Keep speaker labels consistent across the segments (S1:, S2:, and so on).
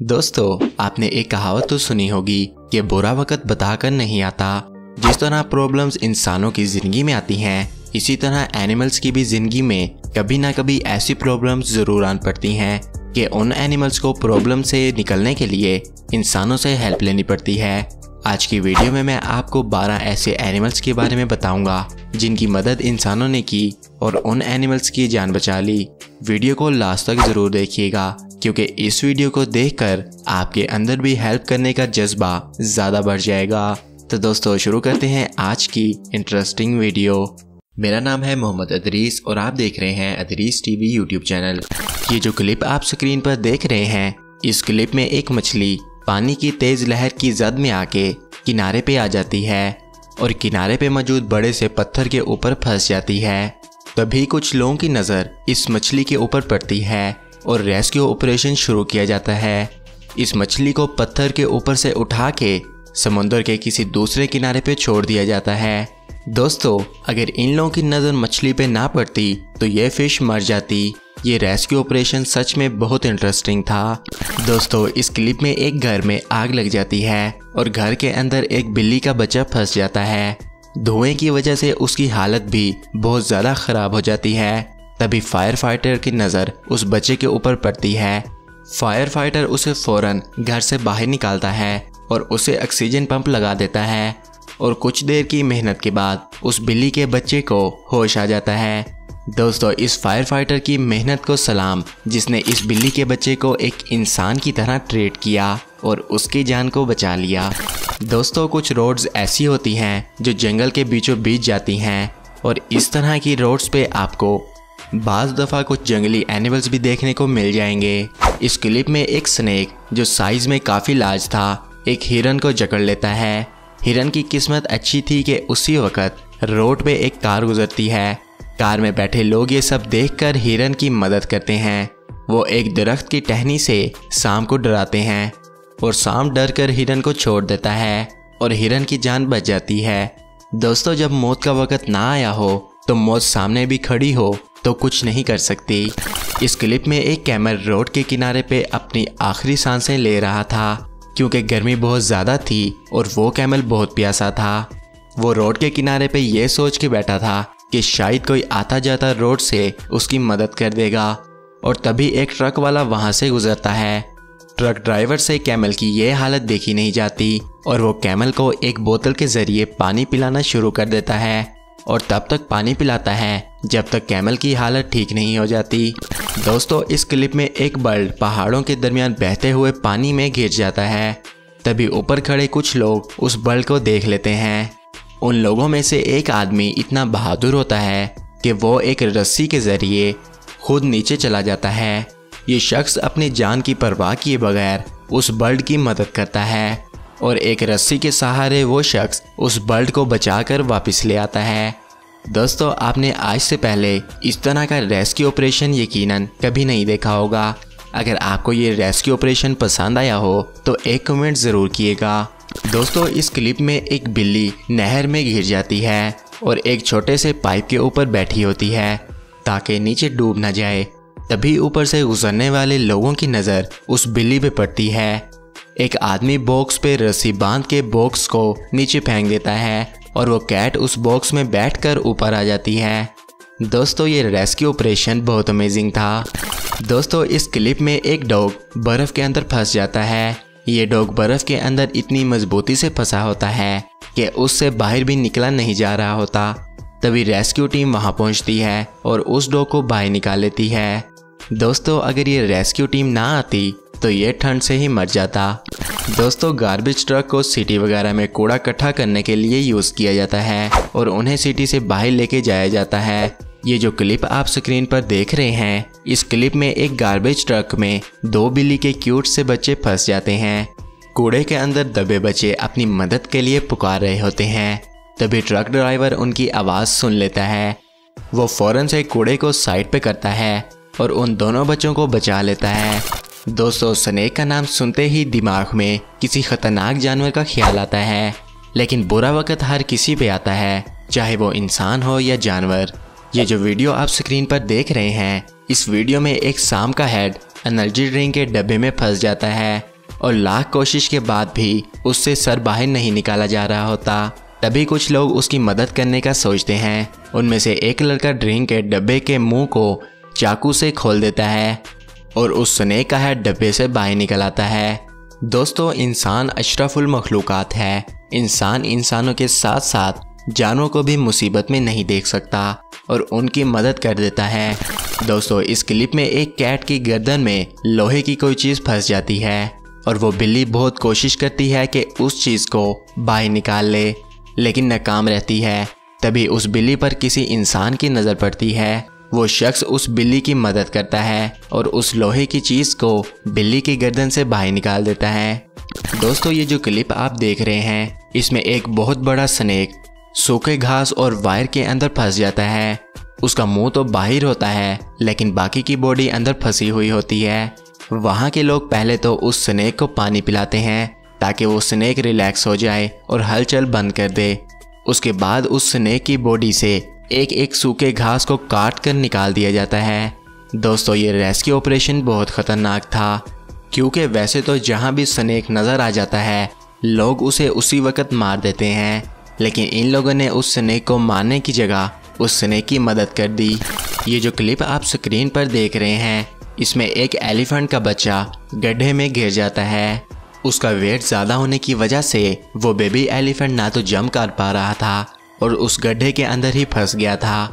S1: दोस्तों, आपने एक कहावत तो सुनी होगी कि बुरा वक्त बताकर नहीं आता। जिस तरह प्रॉब्लम्स इंसानों की ज़िंदगी में आती हैं, इसी तरह एनिमल्स की भी ज़िंदगी में कभी ना कभी ऐसी प्रॉब्लम्स ज़रूर आन पड़ती हैं कि उन एनिमल्स को प्रॉब्लम से निकलने के लिए इंसानों से हेल्प लेनी पड़ती है। आज की वीडियो में मैं आपको 12 ऐसे एनिमल्स के बारे में बताऊँगा, जिनकी मदद इंसानों ने की और उन एनिमल्स की जान बचा ली। वीडियो को लास्ट तक ज़रूर देखिएगा। क्योंकि इस वीडियो को देखकर आपके अंदर भी हेल्प करने का जज्बा ज़्यादा बढ़ जाएगा। तो दोस्तों, शुरू करते हैं आज की इंटरेस्टिंग वीडियो मेरा नाम है मोहम्मद अदरीस और आप देख रहे हैं अदरीस टीवी यूट्यूब चैनल ये जो क्लिप आप स्क्रीन पर देख रहे हैं, इस क्लिप में एक मछली पानी की तेज लहर की जद में आके किनारे पे आ जाती है और किनारे पे मौजूद बड़े से पत्थर के ऊपर फंस जाती है। तभी कुछ लोगों की नज़र इस मछली के ऊपर पड़ती है। और रेस्क्यू ऑपरेशन शुरू किया जाता है। इस मछली को पत्थर के ऊपर से उठा के समुद्र के किसी दूसरे किनारे पे छोड़ दिया जाता है। दोस्तों, अगर इन लोगों की नज़र मछली पे ना पड़ती तो ये फ़िश मर जाती। ये रेस्क्यू ऑपरेशन सच में बहुत इंटरेस्टिंग था। दोस्तों, इस क्लिप में एक घर में आग लग जाती है और घर के अंदर एक बिल्ली का बच्चा फंस जाता है। धुएँ की वजह से उसकी हालत भी बहुत ज़्यादा ख़राब हो जाती है। तभी फायर फाइटर की नज़र उस बच्चे के ऊपर पड़ती है। फायर फाइटर उसे फ़ौरन घर से बाहर निकालता है और उसे ऑक्सीजन पंप लगा देता है और कुछ देर की मेहनत के बाद उस बिल्ली के बच्चे को होश आ जाता है। दोस्तों, इस फायर फाइटर की मेहनत को सलाम, जिसने इस बिल्ली के बच्चे को एक इंसान की तरह ट्रीट किया और उसकी जान को बचा लिया। दोस्तों, कुछ रोड्स ऐसी होती हैं जो जंगल के बीचों बीच जाती हैं और इस तरह की रोड्स पे आपको बाज दफ़ा कुछ जंगली एनिमल्स भी देखने को मिल जाएँगे। इस क्लिप में एक स्नेक जो साइज़ में काफ़ी लार्ज था, एक हिरन को जकड़ लेता है। हिरन की किस्मत अच्छी थी कि उसी वक्त रोड पे एक कार गुजरती है। कार में बैठे लोग ये सब देखकर हिरन की मदद करते हैं। वो एक दरख्त की टहनी से शाम को डराते हैं और शाम डर कर हिरन को छोड़ देता है और हिरन की जान बच जाती है। दोस्तों, जब मौत का वक्त ना आया हो तो मौत सामने भी खड़ी हो तो कुछ नहीं कर सकती। इस क्लिप में एक कैमर रोड के किनारे पे अपनी आखिरी साँसें ले रहा था, क्योंकि गर्मी बहुत ज़्यादा थी और वो कैमल बहुत प्यासा था। वो रोड के किनारे पे ये सोच के बैठा था कि शायद कोई आता जाता रोड से उसकी मदद कर देगा, और तभी एक ट्रक वाला वहाँ से गुजरता है। ट्रक ड्राइवर से कैमल की यह हालत देखी नहीं जाती, और वो कैमल को एक बोतल के ज़रिए पानी पिलाना शुरू कर देता है। और तब तक पानी पिलाता है, जब तक कैमल की हालत ठीक नहीं हो जाती। दोस्तों, इस क्लिप में एक बर्ड पहाड़ों के दरमियान बहते हुए पानी में घिर जाता है। तभी ऊपर खड़े कुछ लोग उस बर्ड को देख लेते हैं। उन लोगों में से एक आदमी इतना बहादुर होता है कि वो एक रस्सी के ज़रिए खुद नीचे चला जाता है। ये शख्स अपनी जान की परवाह किए बगैर उस बर्ड की मदद करता है। और एक रस्सी के सहारे वो शख्स उस बर्ड को बचाकर वापस ले आता है। दोस्तों, आपने आज से पहले इस तरह का रेस्क्यू ऑपरेशन यकीनन कभी नहीं देखा होगा। अगर आपको ये रेस्क्यू ऑपरेशन पसंद आया हो तो एक कमेंट ज़रूर किएगा। दोस्तों, इस क्लिप में एक बिल्ली नहर में घिर जाती है और एक छोटे से पाइप के ऊपर बैठी होती है, ताकि नीचे डूब ना जाए। तभी ऊपर से गुजरने वाले लोगों की नज़र उस बिल्ली पे पड़ती है। एक आदमी बॉक्स पे रस्सी बाँध के बॉक्स को नीचे फेंक देता है और वो कैट उस बॉक्स में बैठकर ऊपर आ जाती है। दोस्तों, ये रेस्क्यू ऑपरेशन बहुत अमेजिंग था। दोस्तों, इस क्लिप में एक डॉग बर्फ़ के अंदर फंस जाता है। ये डॉग बर्फ़ के अंदर इतनी मजबूती से फंसा होता है कि उससे बाहर भी निकला नहीं जा रहा होता। तभी रेस्क्यू टीम वहाँ पहुँचती है और उस डॉग को बाहर निकाल लेती है। दोस्तों, अगर ये रेस्क्यू टीम ना आती तो ये ठंड से ही मर जाता। दोस्तों गार्बेज ट्रक को सिटी वगैरह में कूड़ा इकट्ठा करने के लिए यूज़ किया जाता है और उन्हें सिटी से बाहर लेके जाया जाता है। ये जो क्लिप आप स्क्रीन पर देख रहे हैं, इस क्लिप में एक गार्बेज ट्रक में दो बिल्ली के क्यूट से बच्चे फंस जाते हैं। कूड़े के अंदर दबे बच्चे अपनी मदद के लिए पुकार रहे होते हैं। तभी ट्रक ड्राइवर उनकी आवाज़ सुन लेता है। वो फ़ौरन से कूड़े को साइड पे करता है और उन दोनों बच्चों को बचा लेता है। दोस्तों स्नेक का नाम सुनते ही दिमाग में किसी खतरनाक जानवर का ख्याल आता है, लेकिन बुरा वक्त हर किसी पे आता है, चाहे वो इंसान हो या जानवर। ये जो वीडियो आप स्क्रीन पर देख रहे हैं, इस वीडियो में एक शाम का हेड एनर्जी ड्रिंक के डब्बे में फंस जाता है, और लाख कोशिश के बाद भी उससे सर बाहर नहीं निकाला जा रहा होता। तभी कुछ लोग उसकी मदद करने का सोचते हैं। उनमें से एक लड़का ड्रिंक के डब्बे के मुँह को चाकू से खोल देता है। और उस स्नेक का हेड डब्बे से बाहर निकल आता है। दोस्तों, इंसान अशरफुल मखलूक़ात है। इंसान इंसानों के साथ साथ जानवरों को भी मुसीबत में नहीं देख सकता और उनकी मदद कर देता है। दोस्तों, इस क्लिप में एक कैट की गर्दन में लोहे की कोई चीज़ फंस जाती है और वो बिल्ली बहुत कोशिश करती है कि उस चीज़ को बाहर निकाल ले, लेकिन नाकाम रहती है। तभी उस बिल्ली पर किसी इंसान की नज़र पड़ती है। वो शख्स उस बिल्ली की मदद करता है और उस लोहे की चीज़ को बिल्ली की गर्दन से बाहर निकाल देता है। दोस्तों, ये जो क्लिप आप देख रहे हैं, इसमें एक बहुत बड़ा स्नेक सूखे घास और वायर के अंदर फंस जाता है। उसका मुँह तो बाहर होता है, लेकिन बाकी की बॉडी अंदर फंसी हुई होती है। वहाँ के लोग पहले तो उस स्नेक को पानी पिलाते हैं, ताकि वो स्नेक रिलैक्स हो जाए और हलचल बंद कर दे। उसके बाद उस स्नेक की बॉडी से एक एक सूखे घास को काट कर निकाल दिया जाता है। दोस्तों, ये रेस्क्यू ऑपरेशन बहुत ख़तरनाक था, क्योंकि वैसे तो जहाँ भी स्नेक नज़र आ जाता है, लोग उसे उसी वक्त मार देते हैं। लेकिन इन लोगों ने उस स्नेक को मारने की जगह उस स्नेक की मदद कर दी। ये जो क्लिप आप स्क्रीन पर देख रहे हैं, इसमें एक एलिफेंट का बच्चा गड्ढे में गिर जाता है। उसका वेट ज़्यादा होने की वजह से वो बेबी एलिफेंट ना तो जम कर पा रहा था और उस गड्ढे के अंदर ही फंस गया था।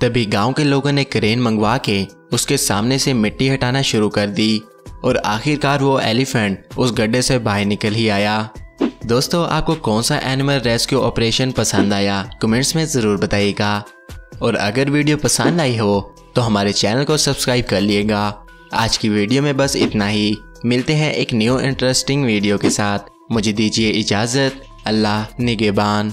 S1: तभी गाँव के लोगों ने क्रेन मंगवा के उसके सामने से मिट्टी हटाना शुरू कर दी और आखिरकार वो एलिफेंट उस गड्ढे से बाहर निकल ही आया। दोस्तों, आपको कौन सा एनिमल रेस्क्यू ऑपरेशन पसंद आया, कमेंट्स में ज़रूर बताइएगा। और अगर वीडियो पसंद आई हो तो हमारे चैनल को सब्सक्राइब कर लिएगा। आज की वीडियो में बस इतना ही। मिलते हैं एक न्यू इंटरेस्टिंग वीडियो के साथ। मुझे दीजिए इजाज़त। अल्लाह निगेबान।